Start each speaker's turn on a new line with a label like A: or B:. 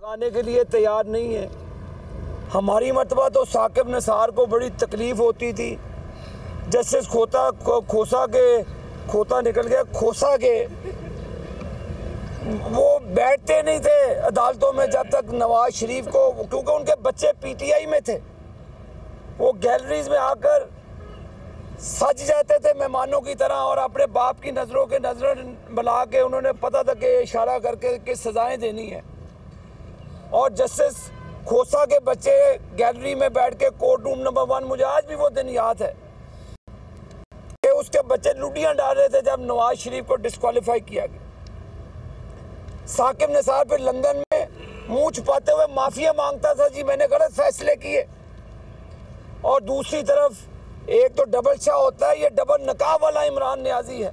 A: लगाने के लिए तैयार नहीं है। हमारी मरतबा तो साकिब नसार को बड़ी तकलीफ़ होती थी। जस्टिस खोता, खोसा के, खोता निकल गया, खोसा के। वो बैठते नहीं थे अदालतों में जब तक नवाज़ शरीफ को, क्योंकि उनके बच्चे पीटीआई में थे। वो गैलरीज में आकर सज जाते थे मेहमानों की तरह और अपने बाप की नज़रों के नज़र बना के उन्होंने पता था कि इशारा करके कि सज़ाएँ देनी है। और जस्टिस खोसा के बच्चे गैलरी में बैठ के कोर्ट रूम नंबर वन मुझे आज भी वो दिन याद है। कि उसके बच्चे लुटियाँ डाल रहे थे जब नवाज़ शरीफ को डिस्कालीफाई किया गया। साकिब निसार फिर लंदन में मुँह छुपाते हुए माफिया माँगता था, जी, मैंने गलत फैसले किए। और दूसरी तरफ़ एक तो डबल शाह होता है, ये डबल नकाब वाला इमरान न्याजी है।